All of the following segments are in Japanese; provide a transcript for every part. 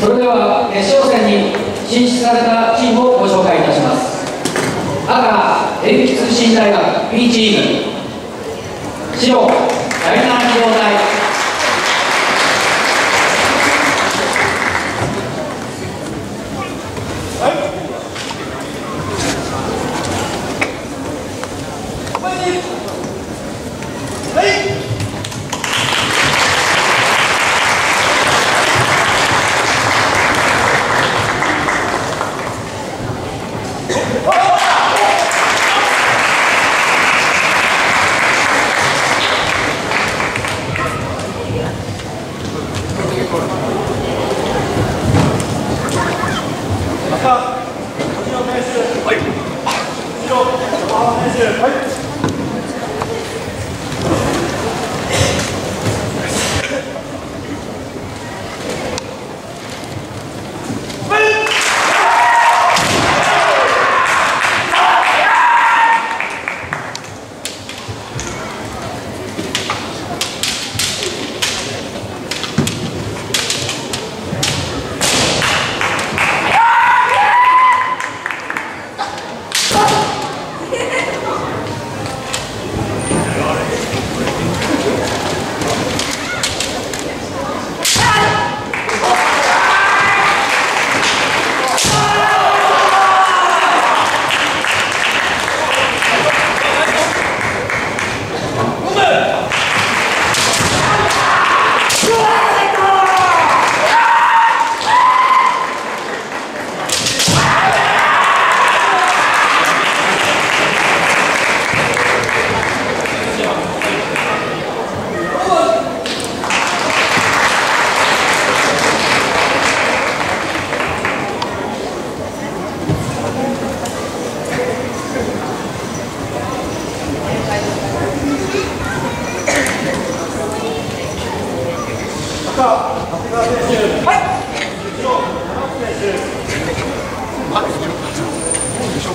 それでは決勝戦に進出されたチームをご紹介いたします。赤電気通信大学 B チーム。白第7機動隊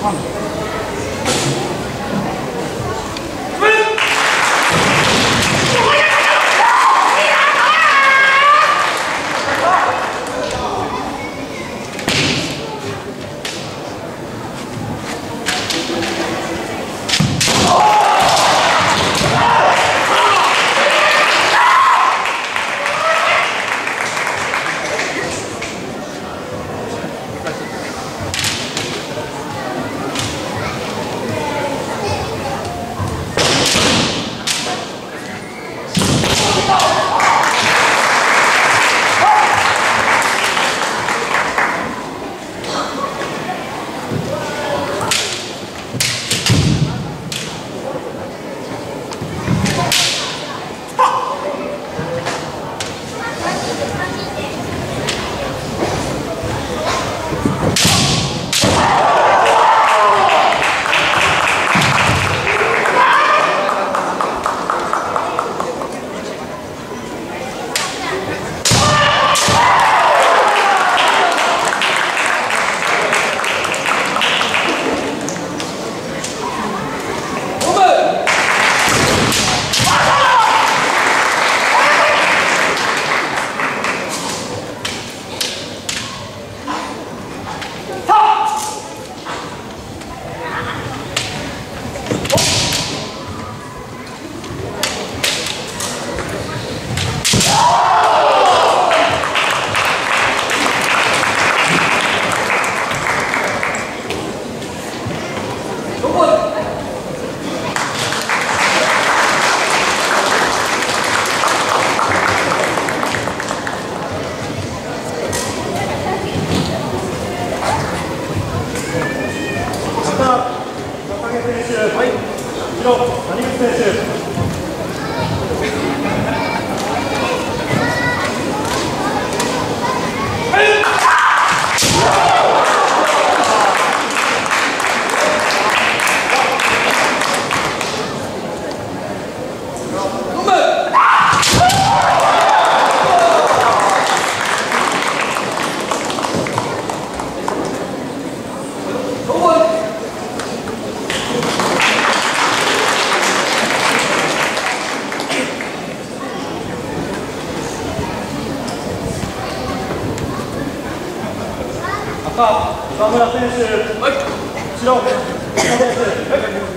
Come. on. 赤今村選手。はい。白選手